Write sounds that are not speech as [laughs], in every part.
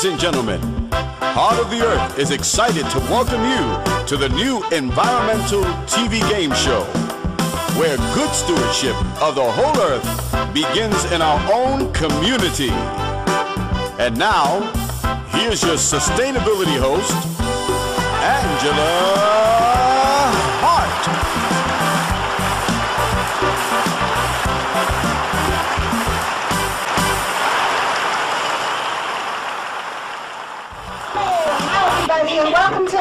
Ladies and gentlemen, Hart of the Earth is excited to welcome you to the new environmental TV game show, where good stewardship of the whole earth begins in our own community. And now, here's your sustainability host, Angela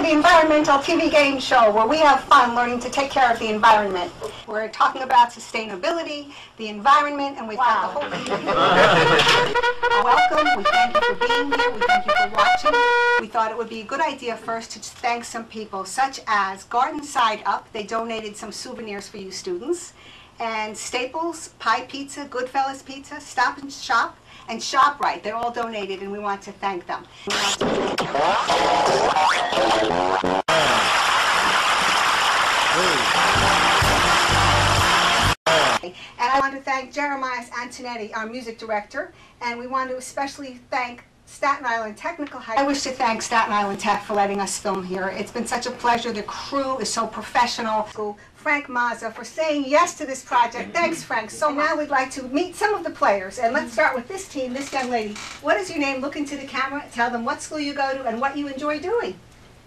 the Environmental TV Game Show, where we have fun learning to take care of the environment. We're talking about sustainability, the environment, and we've got the whole. Welcome. We thank you for being here. We thank you for watching. We thought it would be a good idea first to thank some people, such as Garden Side Up. They donated some souvenirs for you students. And Staples, Pie Pizza, Goodfellas Pizza, Stop and Shop, and ShopRite. They're all donated, and we want to thank them. And I want to thank Jeremiah Antonetti, our music director, and we want to especially thank Staten Island Technical High. I wish to thank Staten Island Tech for letting us film here. It's been such a pleasure. The crew is so professional. Frank Mazza for saying yes to this project. Thanks, Frank. So now we'd like to meet some of the players, and let's start with this team, this young lady. What is your name? Look into the camera. Tell them what school you go to and what you enjoy doing.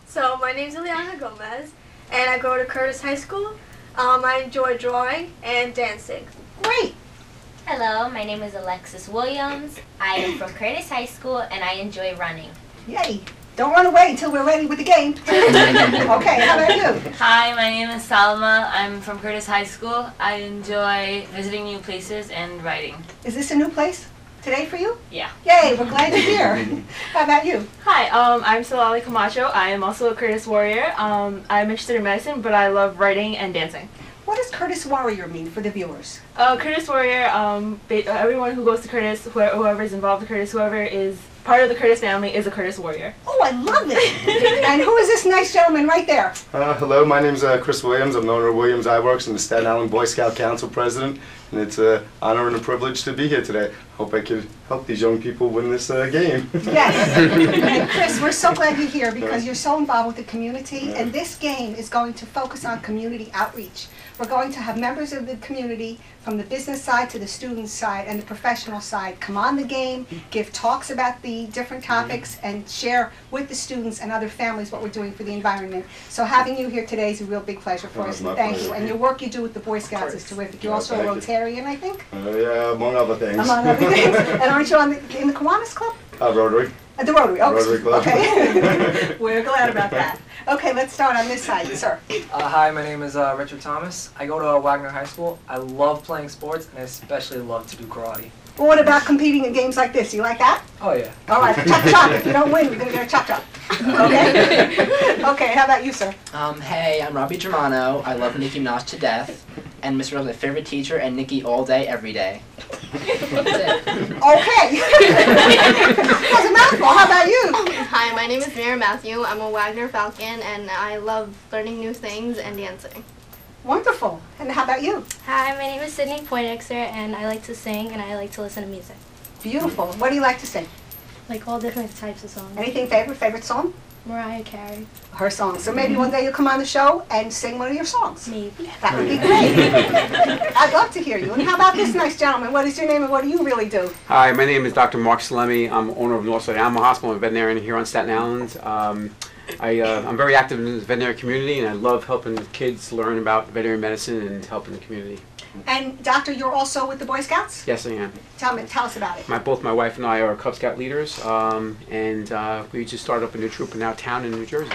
So my name's Ileana Gomez, and I go to Curtis High School. Um, I enjoy drawing and dancing. Great. Hello, my name is Alexis Williams. I am from Curtis High School and I enjoy running. Yay. Don't run away until we're ready with the game. [laughs] okay, how about you? Hi, my name is Salma. I'm from Curtis High School. I enjoy visiting new places and writing. Is this a new place today for you? Yeah. Yay, we're glad you're here. [laughs] How about you? Hi, um, I'm Solali Camacho. I am also a Curtis Warrior. Um, I'm interested in medicine, but I love writing and dancing. What does Curtis Warrior mean for the viewers? Uh, Curtis Warrior, um, uh, everyone who goes to Curtis, wh- whoever is involved with Curtis, whoever is part of the Curtis family is a Curtis Warrior. Oh, I love it. [laughs] and who is this nice gentleman right there? Uh, hello, my name's uh, Chris Williams. I'm the owner of Williams Eyeworks and the Staten Island Boy Scout Council president. And it's an honor and a privilege to be here today. I hope I could help these young people win this uh, game. Yes. [laughs] Chris, we're so glad you're here because you're so involved with the community. And this game is going to focus on community outreach. We're going to have members of the community from the business side to the student side and the professional side come on the game, give talks about the different topics, and share with the students and other families what we're doing for the environment. So having you here today is a real big pleasure for us. Thank you. And your work you do with the Boy Scouts is terrific. You're also a. Rotarian, I think, Uh, yeah, among other things. among other things. [laughs] And aren't you on the, in the Kiwanis Club? Uh, Rotary. At the Rotary, oh, Rotary Club. okay. [laughs] We're glad about that. Okay, let's start on this side, sir. Uh, hi, my name is uh, Richard Thomas. I go to uh, Wagner High School. I love playing sports, and I especially love to do karate. Well, what about competing in games like this? You like that? Oh yeah. All right, chop chop. If you don't win, you're gonna get a chop chop. Okay. [laughs] okay. How about you, sir? Um, hey, I'm Robbie Germano. I love Nicki Minaj to death. And Mr. Rose, my favorite teacher, and Nikki all day, every day. That's [laughs] it. Okay. [laughs] That's a mouthful. How about you? Hi, my name is Mary Matthew. I'm a Wagner Falcon, and I love learning new things and dancing. Wonderful. And how about you? Hi, my name is Sydney Poindexter, and I like to sing and I like to listen to music. Beautiful. What do you like to sing? Like all different types of songs. Anything favorite? Favorite song? Mariah Carey, Her song. So maybe one day you'll come on the show and sing one of your songs. maybe. That would be great. [laughs] I'd love to hear you. And how about this nice gentleman? What is your name and what do you really do? Hi, my name is Dr. Mark Salemi. I'm owner of Northside Animal Hospital. I'm a veterinarian here on Staten Island. Um, I, uh, I'm very active in the veterinary community, and I love helping kids learn about veterinary medicine and helping the community. And doctor, you're also with the Boy Scouts? Yes, I am. Tell me, tell us about it. My, both my wife and I are Cub Scout leaders, um, and uh, we just started up a new troop in our town in New Jersey,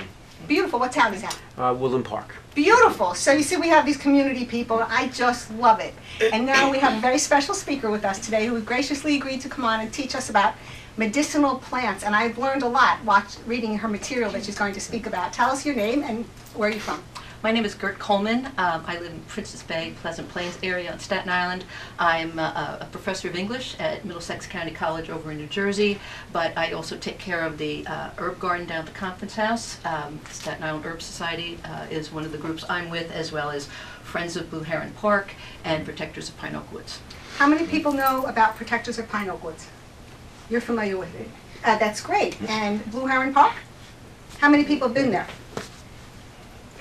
Beautiful. What town is that? uh, Woodland Park. Beautiful. So you see, we have these community people. I just love it. And now we have a very special speaker with us today who graciously agreed to come on and teach us about medicinal plants. And I've learned a lot watch, reading her material that she's going to speak about. Tell us your name and where are you're from. My name is Gert Coleman. Um, I live in Prince's Bay, Pleasant Plains area on Staten Island. I'm uh, a professor of English at Middlesex County College over in New Jersey, but I also take care of the uh, herb garden down at the conference house. Um, Staten Island Herb Society uh, is one of the groups I'm with, as well as Friends of Blue Heron Park and Protectors of Pine Oak Woods. How many people know about Protectors of Pine Oak Woods? You're familiar with it. Uh, that's great. And Blue Heron Park? How many people have been there?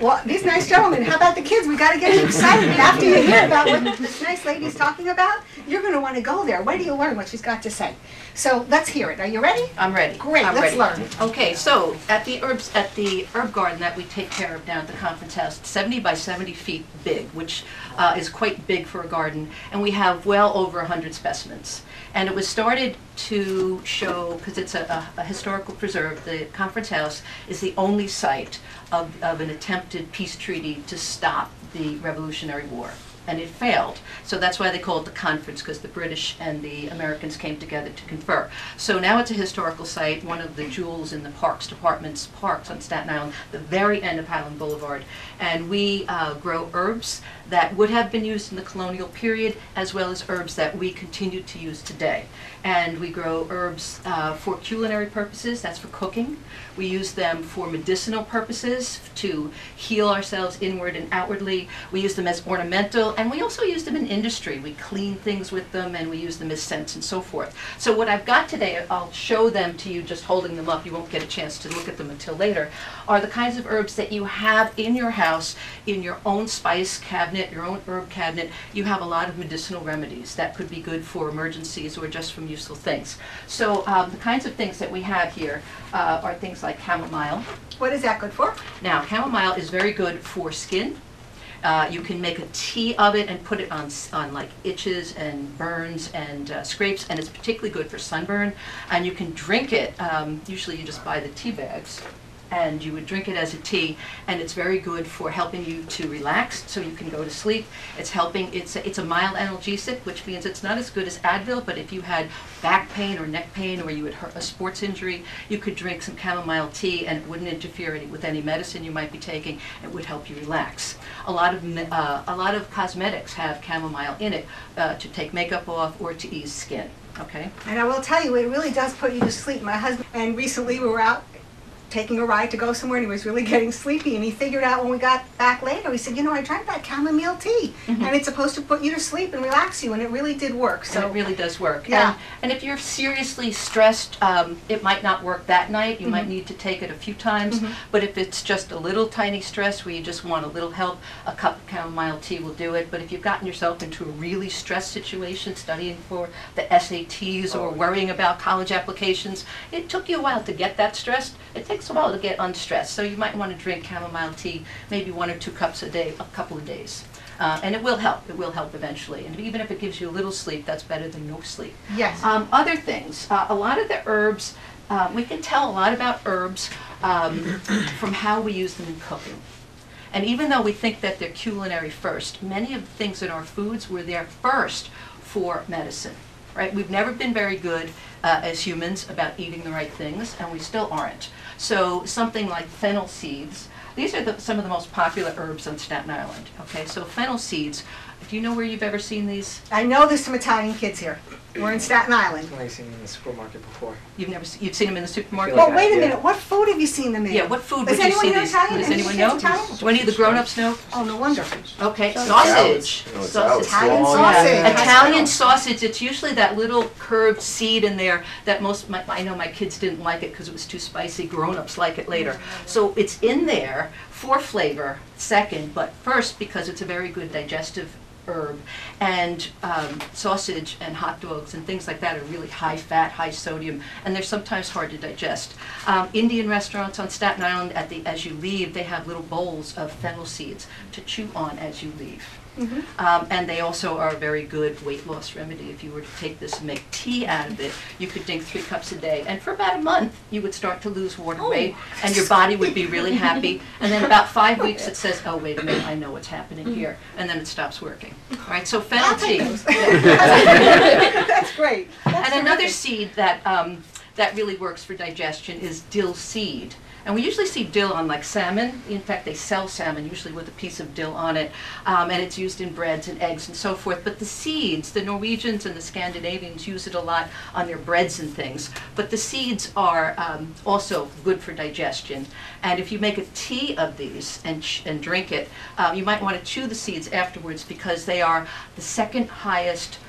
Well, these nice gentlemen, how about the kids? We gotta get you excited. After you hear about what this nice lady's talking about, you're gonna wanna go there. Wait do you learn what she's got to say. So let's hear it. Are you ready? I'm ready. Great, I'm let's ready. learn. Okay, so at the herbs, at the herb garden that we take care of down at the conference house, 70 by 70 feet big, which uh, is quite big for a garden, and we have well over 100 specimens. And it was started to show, because it's a, a, a historical preserve, the conference house is the only site of, of an attempted peace treaty to stop the Revolutionary War. And it failed. So that's why they call it the conference, because the British and the Americans came together to confer. So now it's a historical site, one of the jewels in the Parks Department's parks on Staten Island, the very end of Hylan Boulevard. And we uh, grow herbs that would have been used in the colonial period, as well as herbs that we continue to use today. And we grow herbs uh, for culinary purposes, that's for cooking. We use them for medicinal purposes, to heal ourselves inward and outwardly. We use them as ornamental, and we also use them in industry. We clean things with them, and we use them as scents and so forth. So what I've got today, I'll show them to you just holding them up. You won't get a chance to look at them until later, are the kinds of herbs that you have in your house, in your own spice cabinet, your own herb cabinet. You have a lot of medicinal remedies that could be good for emergencies or just from useful things. So um, the kinds of things that we have here uh, are things like chamomile. What is that good for? Now, chamomile is very good for skin. Uh, you can make a tea of it and put it on, on like itches and burns and uh, scrapes, and it's particularly good for sunburn. And you can drink it. Um, usually, you just buy the tea bags, and you would drink it as a tea. And it's very good for helping you to relax, so you can go to sleep. It's helping. It's a, it's a mild analgesic, which means it's not as good as Advil. But if you had back pain or neck pain, or you had hurt a sports injury, you could drink some chamomile tea, and it wouldn't interfere any, with any medicine you might be taking. It would help you relax. A lot of uh, a lot of cosmetics have chamomile in it uh, to take makeup off or to ease skin. Okay. And I will tell you, it really does put you to sleep. My husband, and recently we were out taking a ride to go somewhere and he was really [laughs] getting sleepy and he figured out when we got back later, he said, you know, I drank that chamomile tea mm-hmm. and it's supposed to put you to sleep and relax you and it really did work. and So it really does work. Yeah. And, and if you're seriously stressed, um, it might not work that night. You might mm-hmm. need to take it a few times. Mm-hmm. But if it's just a little tiny stress where you just want a little help, a cup of chamomile tea will do it. But if you've gotten yourself into a really stressed situation, studying for the SATs or oh. worrying about college applications, it took you a while to get that stressed. It takes a while to get unstressed. So you might want to drink chamomile tea, maybe one or two cups a day, a couple of days. Uh, and it will help. It will help eventually. And even if it gives you a little sleep, that's better than no sleep. yes. Um, other things, uh, a lot of the herbs, uh, we can tell a lot about herbs um, [coughs] from how we use them in cooking. And even though we think that they're culinary first, many of the things in our foods were there first for medicine, right? We've never been very good uh, as humans about eating the right things, and we still aren't. So something like fennel seeds, these are the, some of the most popular herbs on Staten Island, okay? So fennel seeds, do you know where you've ever seen these? I know there's some Italian kids here. We're in Staten Island. I've only seen them in the supermarket before. You've never, se- you've seen them in the supermarket? Well, wait a that, yeah. minute, what food have you seen them in? Yeah, what food Does would you anyone see here these? Italian? Does Any anyone kids know? Italian? Do any of the grown-ups know? Oh, no wonder. Okay, Salads. sausage. No, it's Sausage. Italian sausage. yeah. Italian sausage, it's usually that little curved seed in there that most, my, I know my kids didn't like it because it was too spicy, grown-ups like it later. So it's in there for flavor, second, but first because it's a very good digestive herb. And um, sausage and hot dogs and things like that are really high fat, high sodium, and they're sometimes hard to digest. Um, Indian restaurants on Staten Island, at the, as you leave, they have little bowls of fennel seeds to chew on as you leave. Um, and they also are a very good weight loss remedy. If you were to take this and make tea out of it, you could drink three cups a day. And for about a month, you would start to lose water weight, and your body would be really happy. And then about five weeks, it says, oh, wait a minute, I know what's happening here. And then it stops working. All right, so fennel tea. [laughs] That's great. That's And another terrific. seed that, um, that really works for digestion is dill seed. And we usually see dill on like salmon. In fact, they sell salmon usually with a piece of dill on it. Um, and it's used in breads and eggs and so forth. But the seeds, the Norwegians and the Scandinavians use it a lot on their breads and things. But the seeds are um, also good for digestion. And if you make a tea of these and, and drink it, uh, you might want to chew the seeds afterwards because they are the second highest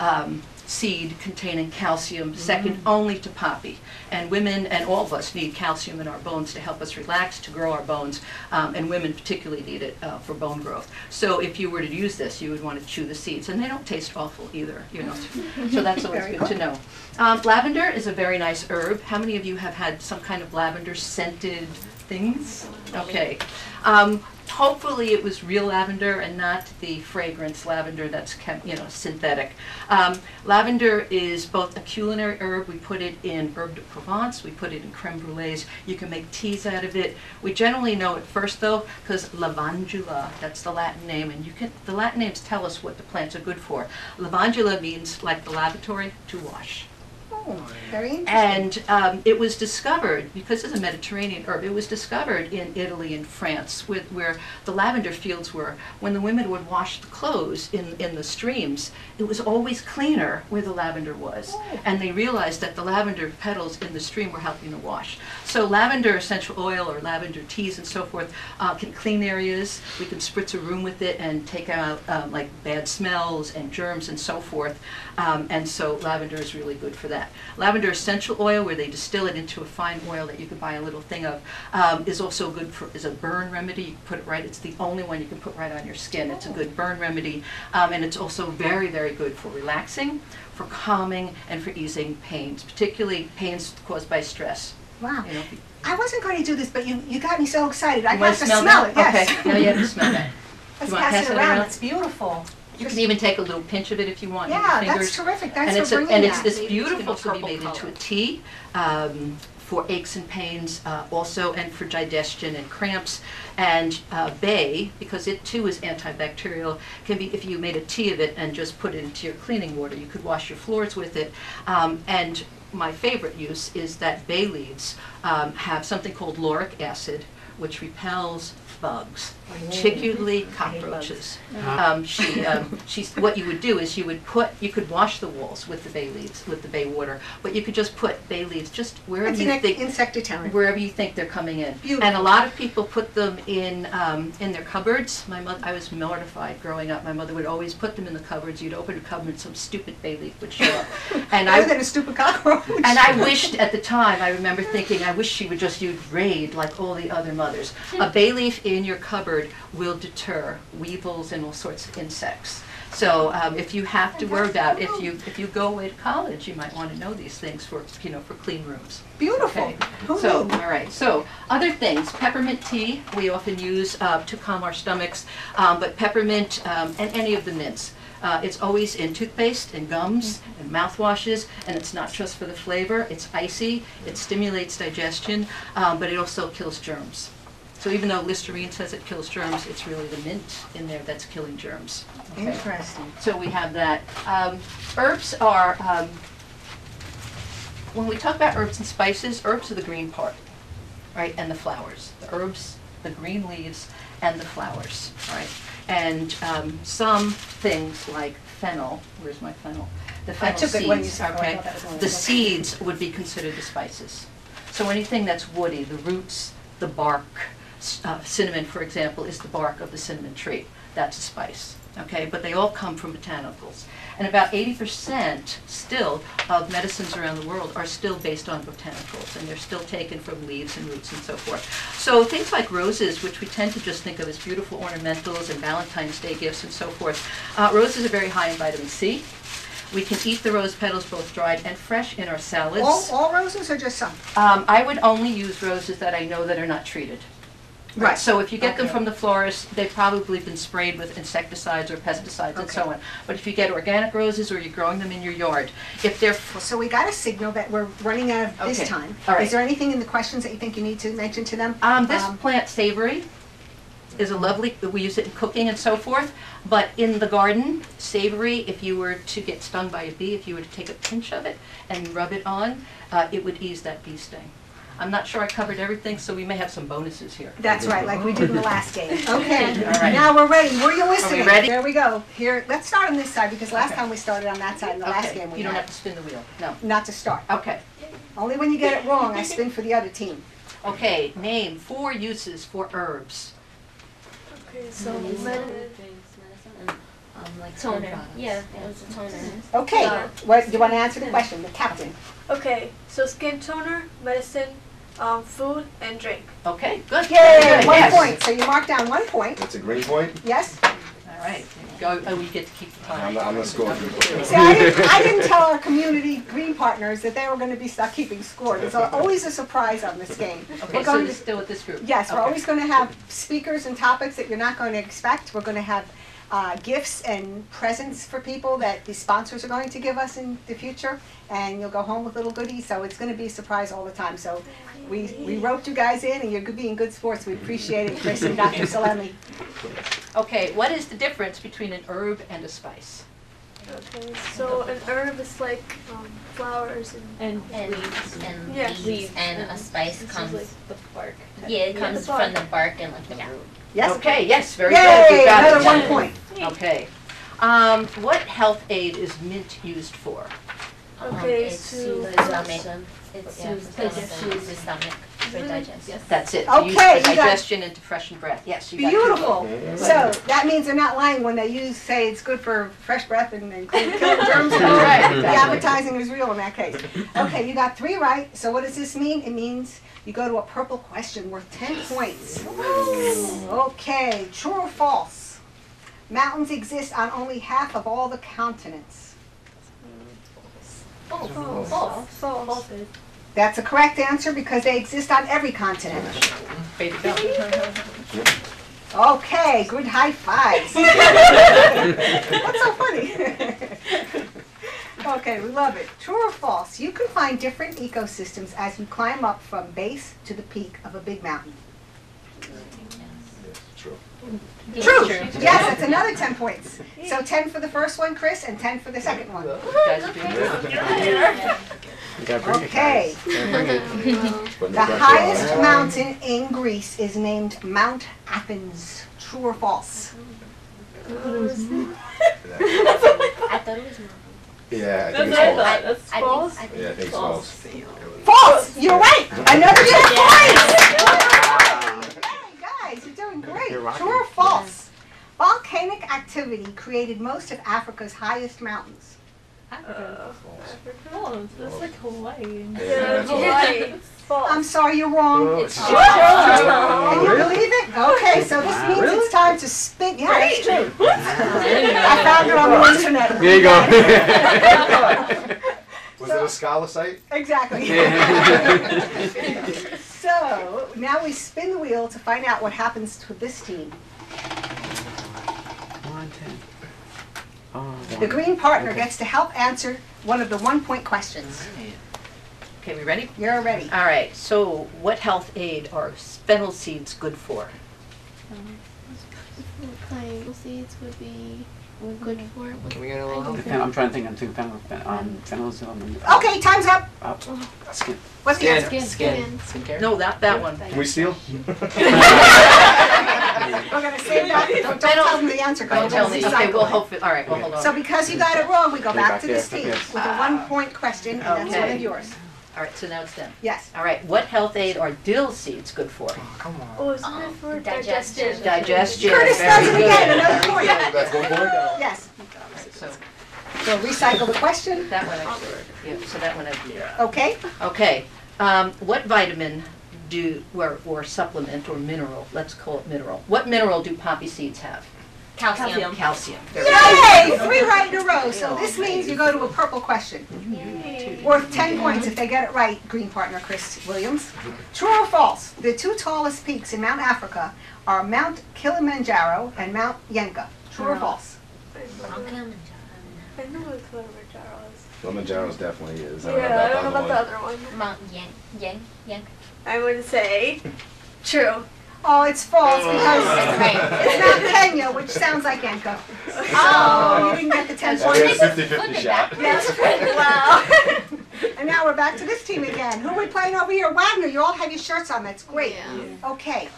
um, seed containing calcium, second only to poppy. And women and all of us need calcium in our bones to help us relax, to grow our bones, um, and women particularly need it uh, for bone growth. So if you were to use this, you would want to chew the seeds, and they don't taste awful either, you know. [laughs] so that's always Very good to know. Um, lavender is a very nice herb. How many of you have had some kind of lavender scented things? Okay. Um, hopefully it was real lavender and not the fragrance lavender that's you know synthetic. Um, lavender is both a culinary herb. We put it in herb de Provence. We put it in creme brulees. You can make teas out of it. We generally know it first though because lavandula. That's the Latin name, and you can the Latin names tell us what the plants are good for. Lavandula means like the lavatory to wash. Oh, very interesting. And um, it was discovered, because it's a Mediterranean herb, it was discovered in Italy and France with, where the lavender fields were. When the women would wash the clothes in, in the streams, it was always cleaner where the lavender was. And they realized that the lavender petals in the stream were helping the wash. So lavender essential oil or lavender teas and so forth uh, can clean areas. We can spritz a room with it and take out um, like bad smells and germs and so forth. Um, and so lavender is really good for that. Lavender essential oil, where they distill it into a fine oil that you can buy a little thing of, um, is also good for is a burn remedy. You can put it right. It's the only one you can put right on your skin. It's a good burn remedy, um, and it's also very very good for relaxing, for calming, and for easing pains, particularly pains caused by stress. Wow. You know, I wasn't going to do this, but you, you got me so excited. I have to smell smell it, yes. Okay, now you have to smell that. [laughs] Let's pass pass it it around. around? It's beautiful. You can even take a little pinch of it if you want. your Yeah, fingers. that's terrific. Thanks and for it's a, bringing and it's that. this Maybe it's beautiful to be purple made into color. a tea um, for aches and pains, uh, also, and for digestion and cramps. And uh, bay, because it too is antibacterial, can be if you made a tea of it and just put it into your cleaning water. You could wash your floors with it. Um, and my favorite use is that bay leaves um, have something called lauric acid, which repels bugs, particularly cockroaches. Um, she, um, she's, what you would do is you would put, you could wash the walls with the bay leaves, with the bay water, but you could just put bay leaves just wherever It's you an think, insect deterrent. wherever you think they're coming in. Beautiful. And a lot of people put them in, um, in their cupboards. My mother, I was mortified growing up. My mother would always put them in the cupboards. You'd open a cupboard and some stupid bay leaf would show up. And I, than a stupid cockroach. and I wished at the time, I remember thinking, I wish she would just use Raid like all the other mothers. A bay leaf in your cupboard will deter weevils and all sorts of insects. So um, if you have to worry about, if you, if you go away to college, you might want to know these things for, you know, for clean rooms. Beautiful. Okay. So, all right, so other things, peppermint tea, we often use uh, to calm our stomachs, um, but peppermint um, and any of the mints. Uh, It's always in toothpaste and gums and mouthwashes, and it's not just for the flavor, it's icy, it stimulates digestion, um, but it also kills germs. So even though Listerine says it kills germs, it's really the mint in there that's killing germs. Okay. Interesting. So we have that. Um, herbs are, um, when we talk about herbs and spices, herbs are the green part, right, and the flowers. The herbs, the green leaves, and the flowers, right? And um, some things like fennel, where's my fennel? The I fennel took it when you seeds, said- oh, I okay? thought that was one of The those. seeds would be considered the spices. So anything that's woody, the roots, the bark, s- uh, cinnamon, for example, is the bark of the cinnamon tree. That's a spice, okay? But they all come from botanicals. And about 80% still of medicines around the world are still based on botanicals, and they're still taken from leaves and roots and so forth. So things like roses, which we tend to just think of as beautiful ornamentals and Valentine's Day gifts and so forth, uh, roses are very high in vitamin C. We can eat the rose petals both dried and fresh in our salads. All, all roses or just some? Um, I would only use roses that I know that are not treated. Right. So if you get them Okay. from the florist, they've probably been sprayed with insecticides or pesticides and so Okay. on. But if you get organic roses or you're growing them in your yard, if they're Well, so we got a signal that we're running out of this Okay. time. All right. Is there anything in the questions that you think you need to mention to them? Um, this plant savory is a lovely, we use it in cooking and so forth, but in the garden, savory, if you were to get stung by a bee, if you were to take a pinch of it and rub it on, uh, it would ease that bee sting. I'm not sure I covered everything, so we may have some bonuses here. That's right, like we did in the last game. [laughs] Okay, All right. now we're ready. Were you listening? ready? There we go. Here, let's start on this side because last time we started on that side in the last Okay, game we you don't had. have to spin the wheel, no. Not to start. Okay. Only when you get it wrong, I spin for the other team. [laughs] Okay, name four uses for herbs. Okay, so Medicine, med- medicine, and, um, like Toner. products. Yeah, it was a toner. Okay, Yeah. what, do you want to answer the question, the captain? Okay, so skin toner, medicine, um, food, and drink. Okay, good. Yay, Good, one yes. point, so you mark down one point, That's a green point. yes? All right, go, oh, we get to keep the I'm time. not, I'm gonna score. See, I didn't, I didn't tell our community green partners that they were gonna be stuck keeping score. There's always a surprise on this game. Okay, We're so going this to- still with this group? Yes, we're Okay. always gonna have speakers and topics that you're not going to expect. We're gonna have uh, gifts and presents for people that the sponsors are going to give us in the future. And you'll go home with little goodies, so it's gonna be a surprise all the time. So we, we roped you guys in and you're good- being good sports. We appreciate it, Chris and Dr. [laughs] Salemi. Okay, what is the difference between an herb and a spice? Okay, so an herb is like um, flowers and, And leaves and Yeah. leaves and a spice this is comes. like the bark. Yeah, it Yeah, comes the from bark. the bark and like the root. Yes? Okay, yes, very Yay, good, we got it. one point. Okay. Um, what health aid is mint used for? Okay, Um, it's to- to the stomach. It's Yeah, to for the digestion. the stomach for digestion. That's it. to use Okay, for you got- digestion and to freshen breath. Yes, you got two. Beautiful. So that means they're not lying when they use, say it's good for fresh breath and and clean [laughs] kill germs. and all Right, The exactly. advertising is real in that case. Okay, you got three right. So what does this mean? It means you go to a purple question worth 10 points. Okay, true or false? Mountains exist on only half of all the continents. False. False. False. That's a correct answer because they exist on every continent. Way to go. Okay, good high fives. [laughs] What's so funny? [laughs] okay, we love it. True or false? You can find different ecosystems as you climb up from base to the peak of a big mountain. True. True. Yes, that's another 10 points. So 10 for the first one, Chris, and 10 for the second one. You guys are doing good. You gotta bring it, Okay. guys. Gotta bring it. [laughs] Putting The highest mountain in Greece is named Mount Athens. True or false? I thought it was Yeah, I think it's false. that's false. think, I think Yeah, I think it's false. False! You're right! Another 10 points! Hey, guys, you're doing great. You're rocking. True or false? Volcanic activity created most of Africa's highest mountains. Africa. Oh, that's like Hawaii. Yeah, that's. Hawaii. False. I'm sorry, you're wrong. Oh, it's Can you believe it? Okay, so this Wow. means it's time to spin. Yeah, that's true. I found it on the internet. [laughs] [laughs] There you go. Was it a scholar site? Exactly. [laughs] so now we spin the wheel to find out what happens to this team. Come on, ten. Oh, The green partner gets to help answer one of the one-point questions. Okay, we ready? You're ready. All right, so what health aid are fennel seeds good for? Um, Triangle seeds would be good for. Can we get a little help? Fen- I'm trying to think. I'm thinking fennel. fen- Um, fennel's um. Okay, time's up. Oh, skin. What's the answer? Skin. Skin. Skincare? No, that, that one. Can we steal? [laughs] We're gonna save that. Don't, don't tell them the answer. 'cause Don't tell gonna me, okay, we'll recycle it. hope, it- all right, well, hold on. So because you got it wrong, we go Go back back to this there, team yes. with a one-point question, and that's one Okay. of yours. All right, so now it's them. Yes. All right, what health aid are dill seeds good for? Come on. Oh, isn't it for digestion? Digestion, Curtis does it good. again, another point. That's one point? Yes. So, So recycle the question. that one I scored, yeah, so that one I, Okay. okay. Um, what vitamin do, or, or supplement or mineral, let's call it mineral, what mineral do poppy seeds have? Calcium. Calcium. Very good. Yay! Three right in a row. So this means you go to a purple question. Worth 10 points if they get it right, green partner Chris Williams. True or false? The two tallest peaks in Mount Africa are Mount Kilimanjaro and Mount Yenka. True or false? Kilimanjaro. I know what Kilimanjaro is. Kilimanjaro's definitely is. I don't know Yeah, I about don't know about the the other other one. Mount Yang, Yang, Yang. I would say true. Oh, it's false because it's not Kenya, which sounds like Yenka. Oh, you didn't get the 10 one. points. So we have a 50-50 shot. [laughs] Wow. and now we're back to this team again. Who are we playing over here? Wagner, you all have your shirts on. That's great. Okay.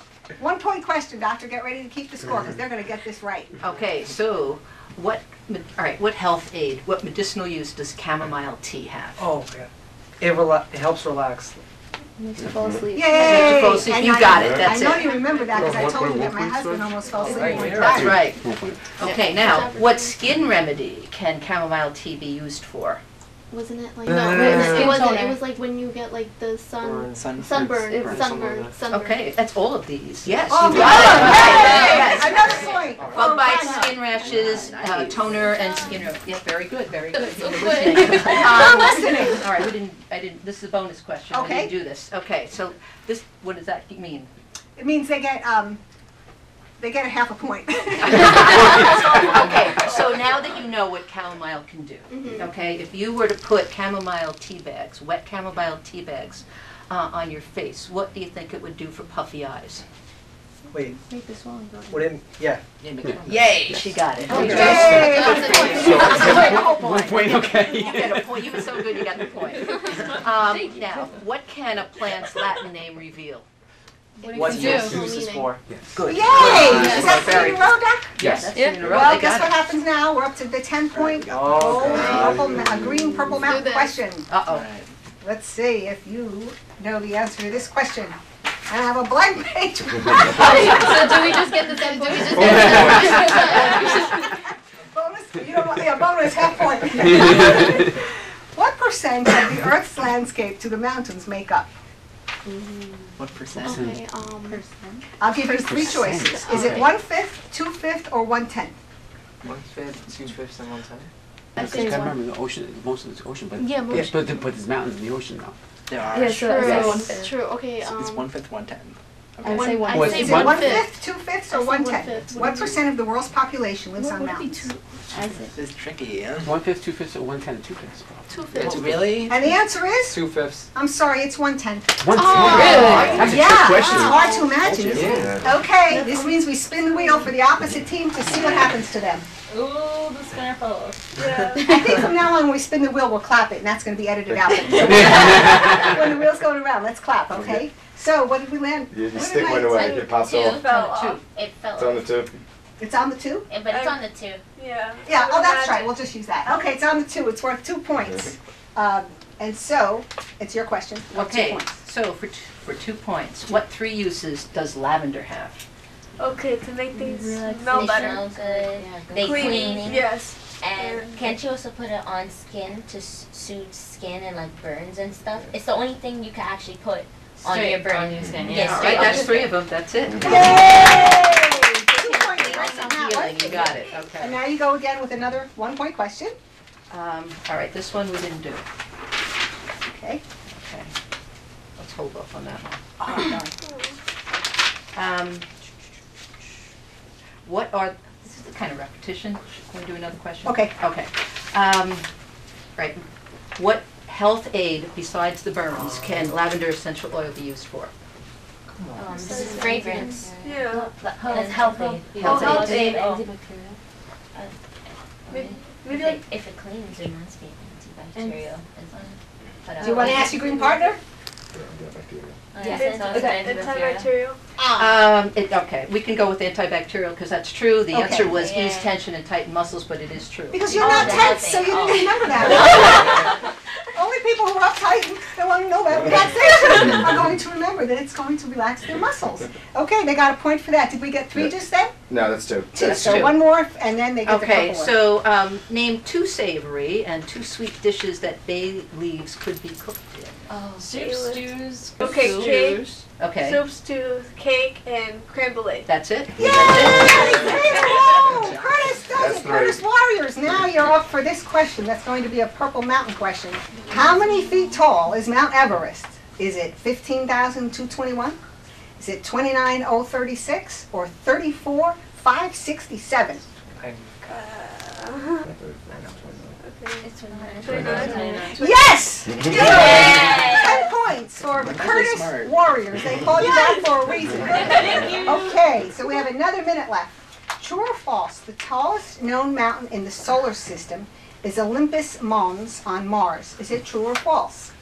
One point question, Doctor. Get ready to keep the score because they're going to get this right. Okay, so what, all right, what health aid, what medicinal use does chamomile tea have? Oh, yeah. It rela- it helps relax. Makes you fall mm-hmm. asleep. Yay! You fall asleep. And You I- got it. That's I know it. you remember that because I What- told you what- that my what- husband almost fell asleep when we That's tried. right. Okay, now, what skin remedy can chamomile tea be used for? Wasn't it like Uh, no? It, was, it wasn't. It was like when you get like the sun Burn, sun- sunburn, burn, something sunburn, sunburn. Okay, that's all of these. Yes, Oh, you good. got it. Yay! Yes. Another point. Bug bites, Rhino. skin rashes, uh, toner, and skin. Yeah, very good, very good. [laughs] So You're listening. [laughs] Um, listening. All right, we didn't. I didn't. This is a bonus question. I Okay. didn't do this. Okay, so this. What does that mean? It means they get, um, they get a half a point. [laughs] okay, so now that you know what chamomile can do, Mhm. okay, if you were to put chamomile tea bags, wet chamomile tea bags, uh, on your face, what do you think it would do for puffy eyes? Wait, Make the swelling go. would it, yeah. Yay, she got it. Yay! One point, okay. You get a point. You were so good, you got the point. [laughs] Um, now, what can a plant's Latin name reveal? What's do? this Full use this meaning. for? Good. Yay! Is that three in a row, Doc? Yes. That's Yeah. in a row. Well, guess what happens now? We're up to the ten point, Oh, gold, purple, ma- a green, purple mountain question. Uh-oh. Let's see if you know the answer to this question. I have a blank [laughs] page. [laughs] so do we just get the same? [laughs] Do we just get the same? Bonus, you don't want, yeah, bonus, half point. What percent of the Earth's landscape do the mountains make up? What percent? Okay. Um. I'll give you three choices. Is it Okay. one-fifth, two-fifth, or one-tenth? One fifth, two fifths, and one tenth. I Because say I one. remember the ocean, most of it's ocean, but. Yeah, most- But, but there's mountains in the ocean now. There are. Yeah, so- True. Yes. True. Okay. It's, Um. it's one fifth, one tenth. I Okay. say one. What- I say Is it one-fifth, two-fifths, or say one-tenth? one-fifth. What percent of the world's population lives on What would it be? mountains? Two. I This is tricky, yeah. One fifth, two fifths, or one tenth, two fifths. two Oh, fifths. really? And the answer is, Two fifths. I'm sorry, it's one-tenth. One Oh, really? That's a Yeah, trick it's hard to imagine, isn't it? Yeah. Okay, this means we spin the wheel for the opposite team to see what happens to them. Ooh, the spinner fell. Yeah. I think from now on, when we spin the wheel, we'll clap it, and that's gonna be edited out. [laughs] When the wheel's going around, let's clap, okay? So, what did we land? Yeah, you what stick did one away, it pops Two. off. Fell off. It fell It's on the off. Tip. It's on the two? Eh, But it's on the two. Yeah. Yeah, oh, that's right, we'll just use that. Okay, it's on the two, it's worth two points. Um, And so, it's your question, what two Okay, points? so for, t- for two points, what three uses does lavender have? Okay, to make things Relaxation. smell They better. smell good. They Cleaning. clean. Yes. And can't you also put it on skin to s- soothe skin and like burns and stuff? It's the only thing you can actually put on your burn. on your skin, Yeah, yeah. All straight right, on that's your three of them, that's it. Yay! Two points, Cleaning right on and healing, you got it, And okay. now you go again with another one-point question. Um, all right, this one we didn't do. Okay. Okay, let's hold off on that one. Um, what are, this is the kind of repetition, can we do another question? Okay. Okay. Um, right, what health aid besides the burns can lavender essential oil be used for? Um, this is fragrance. Yeah. And healthy. Health health aid. aid. Oh. Maybe- Maybe maybe like like- if it cleans, it must be antibacterial. isn't it? Do you want to uh, ask your green partner? uh, Yeah. it's- So it's okay. antibacterial. Antibacterial. Um, it, okay, we can go with antibacterial because that's true. The Okay. answer was ease tension and tighten muscles, but it is true. Because you're Oh, not tense, so you didn't Oh. remember that. [laughs] [laughs] Only people who are uptight and want to know about relaxation are going to remember that it's going to relax their muscles. Okay, they got a point for that. Did we get three just then? No, that's two. Two. That's So two. one more, and then they get the Okay, purple one. so um, name two savory and two sweet dishes that bay leaves could be cooked in. Oh, Soup, stews, Okay, soup. cake, Okay, soup stew, cake, and creme brulee. that's it? Yay! Three in a row! Curtis does That's it. Curtis Warriors. Now you're up for this question. That's going to be a Purple Mountain question. How many feet tall is Mount Everest? Is it 15,221? Is it 29,036? Or 34,567? I'm, Yes! Ten points for the Curtis. Warriors. They called you that for a reason. [laughs] Okay, so we have another minute left. True or false, the tallest known mountain in the solar system is Olympus Mons on Mars. Is it true or false?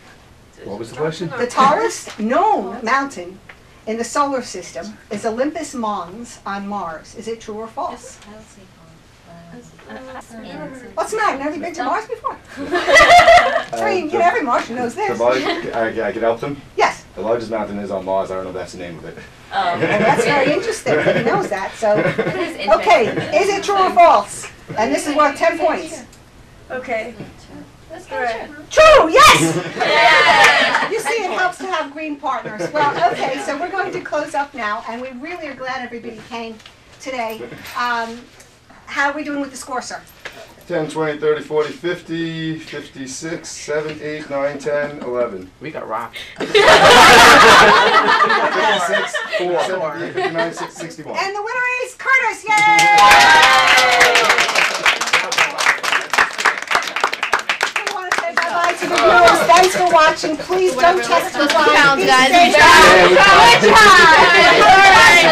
What was the question? The tallest known mountain in the solar system is Olympus Mons on Mars. Is it true or false? What's the matter? Never you been to Mars before? I mean, you know, every Martian knows this. Provide, uh, I, I can help them. Yes. The largest mountain is on Mars. I don't know if that's the name of it. [laughs] Well, that's very interesting. He knows that, so. [laughs] is Okay, is it true or false? And this is worth 10 points. Okay. Alright. True, yes! You see, it helps to have green partners. Well, okay, so we're going to close up now, and we really are glad everybody came today. Um, How are we doing with the score, sir? 10, 20, 30, 40, 50, 56, 7, 8, 9, 10, 11. We got rocked. [laughs] 56, 4, 7, 8, 59, 60, 61. And the winner is Curtis, yay! We want to say bye-bye to the viewers. Thanks for watching. Please don't testify. Let's count, Be guys. safe. Good job. Good job. Good job. Yay!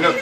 No,